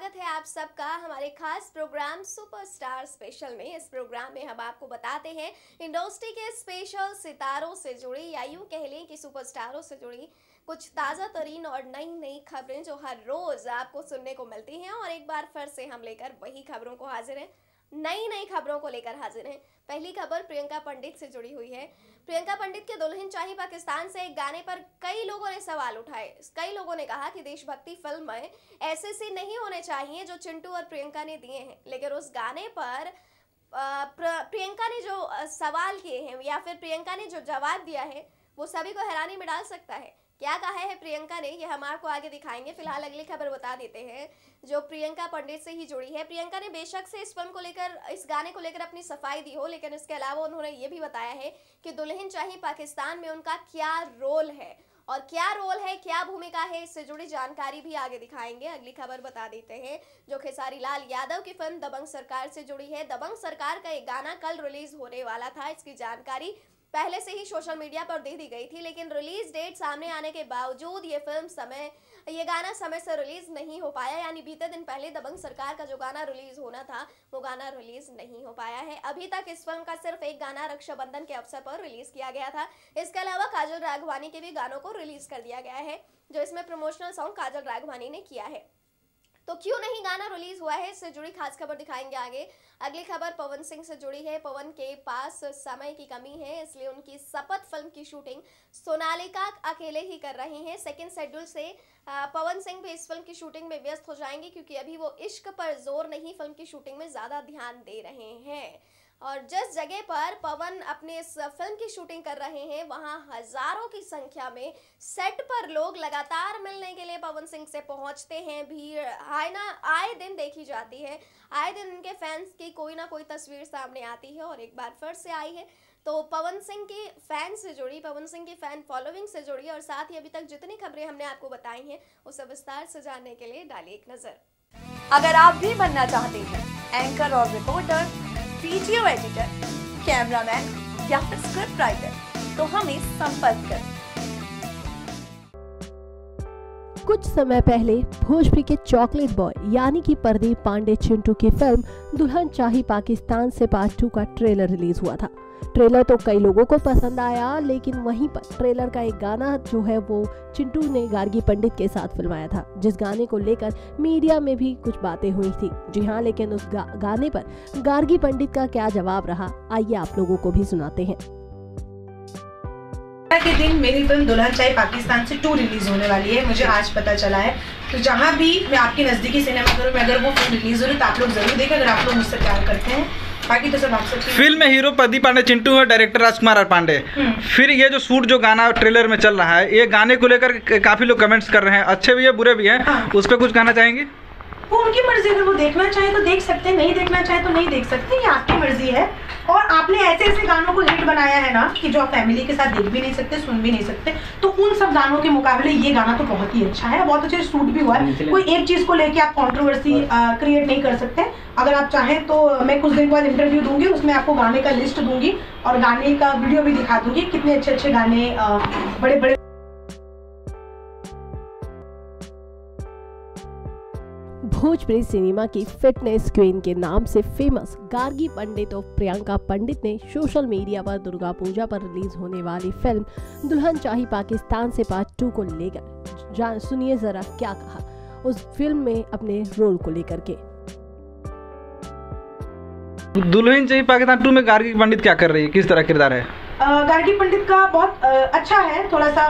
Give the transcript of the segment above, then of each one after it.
स्वागत है आप सबका हमारे खास प्रोग्राम सुपरस्टार स्पेशल में। इस प्रोग्राम में हम आपको बताते हैं इंडस्ट्री के स्पेशल सितारों से जुड़ी या यूँ कह लें कि सुपरस्टारों से जुड़ी कुछ ताज़ा तरीन और नई नई खबरें जो हर रोज़ आपको सुनने को मिलती हैं और एक बार फिर से हम लेकर वही खबरों को हाजिर हैं। नई नई खबरों को लेकर हाजिर हैं। पहली खबर प्रियंका पंडित से जुड़ी हुई है। प्रियंका पंडित के दुल्हन चाही पाकिस्तान से एक गाने पर कई लोगों ने सवाल उठाए। कई लोगों ने कहा कि देशभक्ति फ़िल्म में ऐसे सीन नहीं होने चाहिए जो चिंटू और प्रियंका ने दिए हैं। लेकिन उस गाने पर प्रियंका ने जो सवाल किए हैं या फिर प्रियंका ने जो जवाब दिया है, वो सभी को हैरानी में डाल सकता है। क्या कहा है प्रियंका ने? ये हम आपको आगे दिखाएँगे। फ़िलहाल अगली खबर बता देते हैं, जो प्रियंका पंडित से ही जुड़ी है। प्रियंका ने बेशक से इस फ़िल्म को लेकर, इस गाने को लेकर अपनी सफ़ाई दी हो, लेकिन इसके अलावा उन्होंने ये भी बताया है कि दुल्हन चाहिए पाकिस्तान में उनका क्या रोल है और क्या रोल है, क्या भूमिका है, इससे जुड़ी जानकारी भी आगे दिखाएँगे। अगली खबर बता देते हैं, जो खेसारी लाल यादव की फ़िल्म दबंग सरकार से जुड़ी है। दबंग सरकार का एक गाना कल रिलीज़ होने वाला था, इसकी जानकारी पहले से ही सोशल मीडिया पर दे दी गई थी, लेकिन रिलीज़ डेट सामने आने के बावजूद ये फ़िल्म समय, ये गाना समय से रिलीज़ नहीं हो पाया, यानी बीते दिन पहले दबंग सरकार का जो गाना रिलीज़ होना था, वो गाना रिलीज़ नहीं हो पाया है। अभी तक इस फ़िल्म का सिर्फ़ एक गाना रक्षाबंधन के अवसर पर रिलीज़ किया गया था। इसके अलावा काजल राघवानी के भी गानों को रिलीज़ कर दिया गया है, जो इसमें प्रमोशनल सॉन्ग काजल राघवानी ने किया है। तो क्यों नहीं गाना रिलीज़ हुआ है? इससे जुड़ी खास खबर दिखाएँगे आगे। अगली खबर पवन सिंह से जुड़ी है। पवन के पास समय की कमी है, इसलिए उनकी शपथ फ़िल्म की शूटिंग सोनालिका अकेले ही कर रहे हैं। सेकेंड शेड्यूल से पवन सिंह भी इस फ़िल्म की शूटिंग में व्यस्त हो जाएँगे, क्योंकि अभी वो इश्क पर ज़ोर नहीं, फ़िल्म की शूटिंग में ज़्यादा ध्यान दे रहे हैं। और जिस जगह पर पवन अपने इस फ़िल्म की शूटिंग कर रहे हैं, वहाँ हज़ारों की संख्या में सेट पर लोग लगातार मिलने के लिए पवन सिंह से पहुँचते हैं। भीड़ आए ना, आए दिन देखी जाती है। आए दिन उनके फैंस की कोई ना कोई तस्वीर सामने आती है और एक बार फिर से आई है। तो पवन सिंह के फ़ैन से जुड़ी, पवन सिंह की फ़ैन फॉलोइंग से जुड़ी और साथ ही अभी तक जितनी खबरें हमने आपको बताई हैं, उसे विस्तार से जानने के लिए डालिए एक नज़र। अगर आप भी बनना चाहते हैं एंकर और रिपोर्टर वीडियो एडिटर, कैमरामैन या फिर स्क्रिप्ट राइटर तो हमें संपर्क करें। कुछ समय पहले भोजपुरी के चॉकलेट बॉय, यानी कि प्रदीप पांडे चिंटू की फ़िल्म दुल्हन चाही पाकिस्तान से पार्ट टू का ट्रेलर रिलीज़ हुआ था। ट्रेलर तो कई लोगों को पसंद आया लेकिन वहीं पर ट्रेलर का एक गाना जो है वो चिंटू ने गार्गी पंडित के साथ फिल्माया था जिस गाने को लेकर मीडिया में भी कुछ बातें हुई थी। जी हाँ लेकिन उस गा, गाने पर गार्गी पंडित का क्या जवाब रहा आइए आप लोगों को भी सुनाते हैं। के दिन मेरी फ़िल्म दुल्हन चाहे पाकिस्तान से टू रिलीज़ होने वाली है मुझे आज पता चला है। तो जहाँ भी मैं आपके नज़दीकी सिनेमा में अगर वो फ़िल्म रिलीज़ हो रही है तो आप लोग ज़रूर देखें अगर आप लोग मुझसे प्यार करते हैं। बाकी तो सब आप सब फ़िल्म में हीरो प्रदीप पांडे चिंटू है डायरेक्टर राजकुमार पांडे। हम्म। फिर ये जो शूट जो गाना ट्रेलर में चल रहा है ये गाने को लेकर काफ़ी लोग कमेंट्स कर रहे हैं। अच्छे भी है बुरे भी है। हाँ। उस पर कुछ गाना चाहेंगे? वो उनकी मर्ज़ी अगर वो देखना चाहे तो देख सकते हैं नहीं देखना चाहे तो नहीं देख सकते ये आपकी मर्ज़ी है। और आपने ऐसे ऐसे गानों को हिट बनाया है ना कि जो आप फैमिली के साथ देख भी नहीं सकते सुन भी नहीं सकते तो उन सब गानों के मुकाबले ये गाना तो बहुत ही अच्छा है। बहुत अच्छे सूट भी हुआ है। कोई एक चीज़ को लेके आप कॉन्ट्रोवर्सी क्रिएट नहीं कर सकते। अगर आप चाहें तो मैं कुछ दिन बाद इंटरव्यू दूँगी उसमें आपको गाने का लिस्ट दूँगी और गाने का वीडियो भी दिखा दूँगी कितने अच्छे अच्छे गाने बड़े बड़े भोजपुरी सिनेमा की फिटनेस क्वीन के नाम से फ़ेमस गार्गी पंडित और प्रियंका पंडित ने सोशल मीडिया पर दुर्गा पूजा पर रिलीज़ होने वाली फ़िल्म दुल्हन चाही पाकिस्तान से पार्ट टू को लेकर। सुनिए जरा क्या कहा उस फ़िल्म में अपने रोल को लेकर के। दुल्हन चाही पाकिस्तान टू में गार्गी पंडित क्या कर रही है? किस तरह किरदार है? गार्गी पंडित का बहुत अच्छा है थोड़ा सा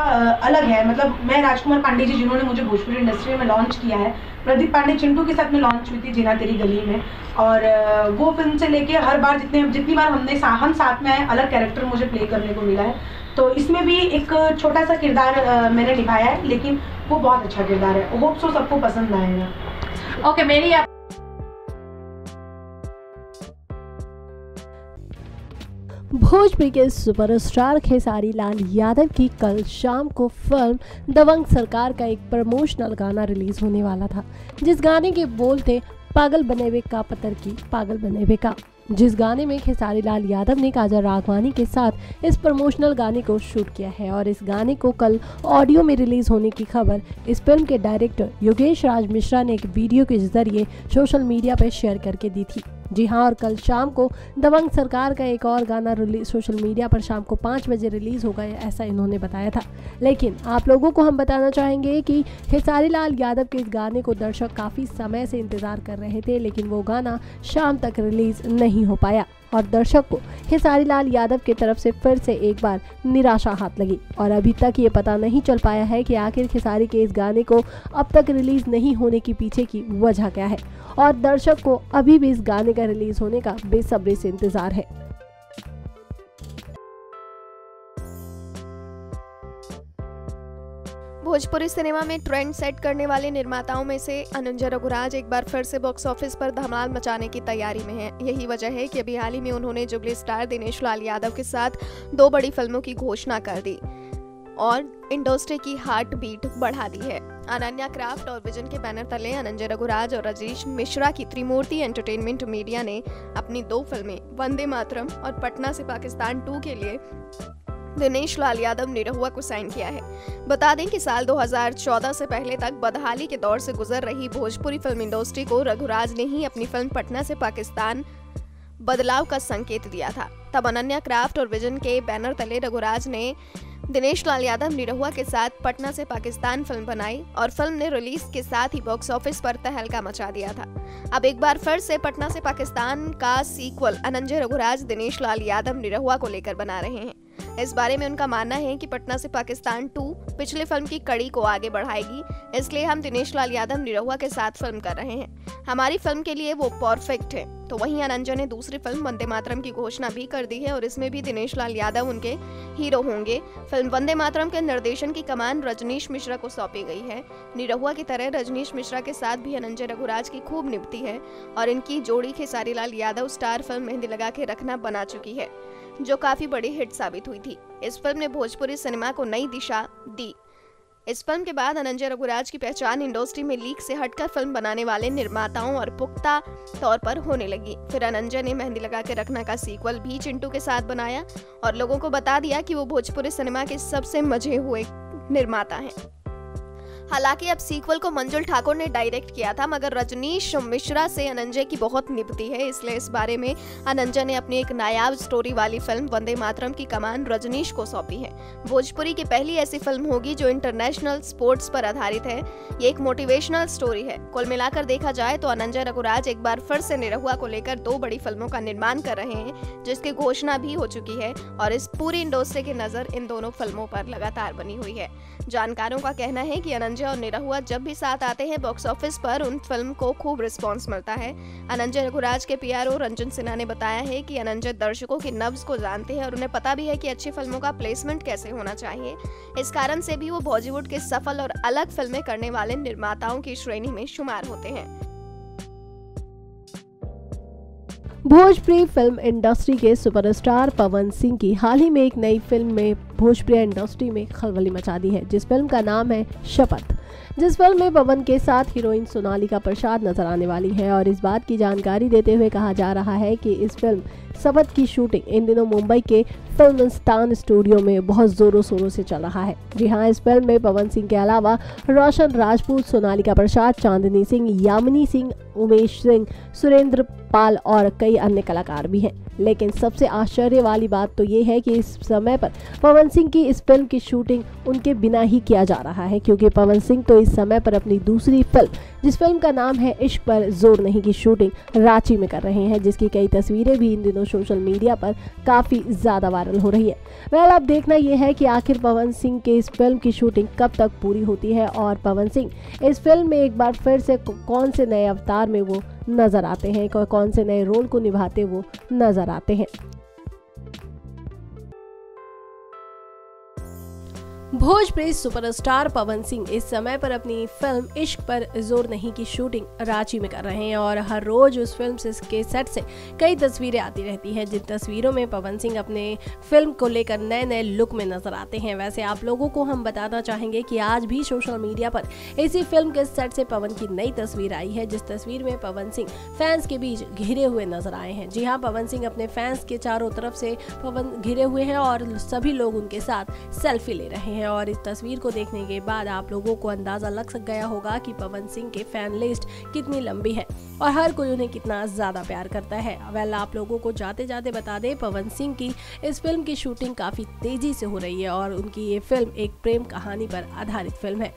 अलग है। मतलब मैं राजकुमार पांडे जी जिन्होंने मुझे भोजपुरी इंडस्ट्री में लॉन्च किया है प्रदीप पांडे चिंटू के साथ में लॉन्च हुई थी जीना तेरी गली में। और वो फ़िल्म से लेके हर बार जितने जितनी बार हमने सा, हम साथ में आए अलग कैरेक्टर मुझे प्ले करने को मिला है। तो इसमें भी एक छोटा सा किरदार मैंने निभाया है लेकिन वो बहुत अच्छा किरदार है। होप सो सबको पसंद आएगा। ओके okay, मेरी आप भोजपुरी के सुपरस्टार खेसारी लाल यादव की कल शाम को फ़िल्म दबंग सरकार का एक प्रमोशनल गाना रिलीज़ होने वाला था, जिस गाने के बोल थे पागल बने हुए का पतर की पागल बने हुए का। जिस गाने में खेसारी लाल यादव ने काजल राघवानी के साथ इस प्रमोशनल गाने को शूट किया है और इस गाने को कल ऑडियो में रिलीज़ होने की खबर इस फ़िल्म के डायरेक्टर योगेश राज मिश्रा ने एक वीडियो के ज़रिए सोशल मीडिया पर शेयर करके दी थी। जी हाँ और कल शाम को दबंग सरकार का एक और गाना रिलीज़, सोशल मीडिया पर शाम को पाँच बजे रिलीज़ होगा ऐसा इन्होंने बताया था। लेकिन आप लोगों को हम बताना चाहेंगे कि खेसारी लाल यादव के इस गाने को दर्शक काफ़ी समय से इंतज़ार कर रहे थे, लेकिन वो गाना शाम तक रिलीज़ नहीं हो पाया। और दर्शक को खेसारी लाल यादव की तरफ़ से फिर से एक बार निराशा हाथ लगी। और अभी तक ये पता नहीं चल पाया है कि आखिर खेसारी के इस गाने को अब तक रिलीज़ नहीं होने के पीछे की वजह क्या है। और दर्शक को अभी भी इस गाने का रिलीज़ होने का बेसब्री से इंतज़ार है। भोजपुरी सिनेमा में ट्रेंड सेट करने वाले निर्माताओं में से अनुंजय रघुराज एक बार फिर से बॉक्स ऑफ़िस पर धमाल मचाने की तैयारी में है। यही वजह है कि अभी हाल ही में उन्होंने जुबली स्टार दिनेश लाल यादव के साथ दो बड़ी फ़िल्मों की घोषणा कर दी और इंडस्ट्री की हार्ट बीट बढ़ा दी है। अनन्या क्राफ्ट और विजन के बैनर तले अनंजय रघुराज और राजेश मिश्रा की त्रिमूर्ति एंटरटेनमेंट मीडिया ने अपनी दो फ़िल्में वंदे मातरम और पटना से पाकिस्तान टू के लिए दिनेश लाल यादव निरहुआ को साइन किया है। बता दें कि साल 2014 से पहले तक बदहाली के दौर से गुजर रही भोजपुरी फ़िल्म इंडस्ट्री को रघुराज ने ही अपनी फ़िल्म पटना से पाकिस्तान बदलाव का संकेत दिया था। तब अनन्या क्राफ्ट और विजन के बैनर तले रघुराज ने दिनेश लाल यादव निरहुआ के साथ पटना से पाकिस्तान फ़िल्म बनाई और फ़िल्म ने रिलीज़ के साथ ही बॉक्स ऑफ़िस पर तहलका मचा दिया था। अब एक बार फिर से पटना से पाकिस्तान का सीक्वल अनंजय रघुराज, दिनेश लाल यादव निरहुआ को लेकर बना रहे हैं। इस बारे में उनका मानना है कि पटना से पाकिस्तान टू पिछले फ़िल्म की कड़ी को आगे बढ़ाएगी। इसलिए हम दिनेश लाल यादव निरहुआ के साथ फ़िल्म कर रहे हैं। हमारी फ़िल्म के लिए वो परफेक्ट है। तो वहीं अनंजय ने दूसरी फ़िल्म वंदे मातरम की घोषणा भी कर दी है और इसमें भी दिनेश लाल यादव उनके हीरो होंगे। फ़िल्म वंदे मातरम के निर्देशन की कमान रजनीश मिश्रा को सौंपी गई है। निरहुआ की तरह रजनीश मिश्रा के साथ भी अनंजय रघुराज की खूब निपटी है और इनकी जोड़ी खेसारी लाल यादव स्टार फ़िल्म मेहंदी लगा के रखना बना चुकी है। जो काफ़ी बड़ी हिट साबित हुई थी। इस फ़िल्म ने भोजपुरी सिनेमा को नई दिशा दी। इस फ़िल्म के बाद अनंजय रघुराज की पहचान इंडस्ट्री में लीक से हटकर फ़िल्म बनाने वाले निर्माताओं और पुख्ता तौर पर होने लगी। फिर अनंजय ने मेहंदी लगा के रखना का सीक्वल भी चिंटू के साथ बनाया और लोगों को बता दिया कि वो भोजपुरी सिनेमा के सबसे मज़े हुए निर्माता हैं। हालाँकि अब सीक्वल को मंजुल ठाकुर ने डायरेक्ट किया था, मगर रजनीश मिश्रा से अनंजय की बहुत निपती है, इसलिए इस बारे में अनंजय ने अपनी एक नायाब स्टोरी वाली फ़िल्म वंदे मातरम की कमान रजनीश को सौंपी है। भोजपुरी की पहली ऐसी फ़िल्म होगी जो इंटरनेशनल स्पोर्ट्स पर आधारित है। ये एक मोटिवेशनल स्टोरी है। कुल मिलाकर देखा जाए तो अनंजय रघुराज एक बार फिर से निरहुआ को लेकर दो बड़ी फ़िल्मों का निर्माण कर रहे हैं, जिसकी घोषणा भी हो चुकी है, और इस पूरी इंडस्ट्री की नज़र इन दोनों फ़िल्मों पर लगातार बनी हुई है। जानकारों का कहना है कि अनंजय और निरहुआ जब भी साथ आते हैं बॉक्स ऑफ़िस पर उन फ़िल्म को खूब रिस्पॉन्स मिलता है। अनंजय रघुराज के पीआरओ रंजन सिन्हा ने बताया है कि अनंजय दर्शकों की नब्ज को जानते हैं और उन्हें पता भी है कि अच्छी फ़िल्मों का प्लेसमेंट कैसे होना चाहिए। इस कारण से भी वो बॉलीवुड के सफल और अलग फ़िल्में करने वाले निर्माताओं की श्रेणी में शुमार होते हैं। भोजपुरी फ़िल्म इंडस्ट्री के सुपरस्टार पवन सिंह की हाल ही में एक नई फ़िल्म में भोजपुरी इंडस्ट्री में खलबली मचा दी है, जिस फ़िल्म का नाम है शपथ। जिस फ़िल्म में पवन के साथ हीरोइन सोनालिका प्रसाद नज़र आने वाली है और इस बात की जानकारी देते हुए कहा जा रहा है कि इस फ़िल्म शपथ की शूटिंग इन दिनों मुंबई के फ़िल्म स्टूडियो में बहुत जोरों शोरों से चल रहा है। जी हाँ इस फ़िल्म में पवन सिंह के अलावा रोशन राजपूत, सोनालिका प्रसाद, चांदनी सिंह, यामिनी सिंह, उमेश सिंह, सुरेंद्र पाल और कई अन्य कलाकार भी हैं। लेकिन सबसे आश्चर्य वाली बात तो ये है कि इस समय पर पवन सिंह की इस फ़िल्म की शूटिंग उनके बिना ही किया जा रहा है, क्योंकि पवन सिंह तो इस समय पर अपनी दूसरी फ़िल्म जिस फ़िल्म का नाम है इश्क पर ज़ोर नहीं की शूटिंग रांची में कर रहे हैं, जिसकी कई तस्वीरें भी इन दिनों सोशल मीडिया पर काफ़ी ज़्यादा वायरल हो रही है। वेल अब देखना यह है कि आखिर पवन सिंह के इस फ़िल्म की शूटिंग कब तक पूरी होती है और पवन सिंह इस फ़िल्म में एक बार फिर से कौन से नए अवतार में वो नज़र आते हैं कौन से नए रोल को निभाते वो नज़र आते हैं। भोजपुरी सुपरस्टार पवन सिंह इस समय पर अपनी फ़िल्म इश्क पर ज़ोर नहीं की शूटिंग रांची में कर रहे हैं और हर रोज उस फ़िल्म से के सेट से कई तस्वीरें आती रहती हैं। जिन तस्वीरों में पवन सिंह अपने फ़िल्म को लेकर नए नए लुक में नज़र आते हैं। वैसे आप लोगों को हम बताना चाहेंगे कि आज भी सोशल मीडिया पर इसी फ़िल्म के सेट से पवन की नई तस्वीर आई है, जिस तस्वीर में पवन सिंह फैंस के बीच घिरे हुए नज़र आए हैं। जी हाँ पवन सिंह अपने फैंस के चारों तरफ़ से पवन घिरे हुए हैं और सभी लोग उनके साथ सेल्फी ले रहे हैं और इस तस्वीर को देखने के बाद आप लोगों को अंदाज़ा लग सक गया होगा कि पवन सिंह के फ़ैन लिस्ट कितनी लंबी है और हर कोई उन्हें कितना ज़्यादा प्यार करता है। वेल आप लोगों को जाते जाते बता दें, पवन सिंह की इस फ़िल्म की शूटिंग काफ़ी तेज़ी से हो रही है और उनकी ये फ़िल्म एक प्रेम कहानी पर आधारित फ़िल्म है।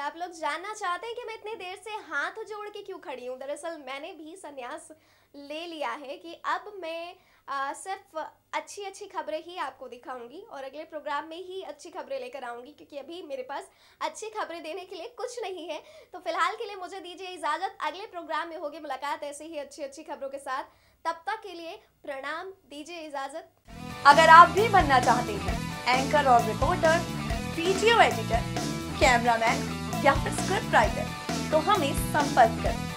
क्या आप लोग जानना चाहते हैं कि मैं इतनी देर से हाथ जोड़ के क्यों खड़ी हूँ? दरअसल मैंने भी संन्यास ले लिया है कि अब मैं आ, सिर्फ़ अच्छी अच्छी खबरें ही आपको दिखाऊँगी और अगले प्रोग्राम में ही अच्छी खबरें लेकर आऊँगी क्योंकि अभी मेरे पास अच्छी खबरें देने के लिए कुछ नहीं है। तो फ़िलहाल के लिए मुझे दीजिए इजाज़त। अगले प्रोग्राम में होगी मुलाकात ऐसे ही अच्छी अच्छी खबरों के साथ। तब तक के लिए प्रणाम दीजिए इजाज़त। अगर आप भी बनना चाहते हैं एंकर और रिपोर्टर वीडियो एडिटर कैमरामैन या फिर स्क्रिप्ट राइटर तो हमें संपर्क करें।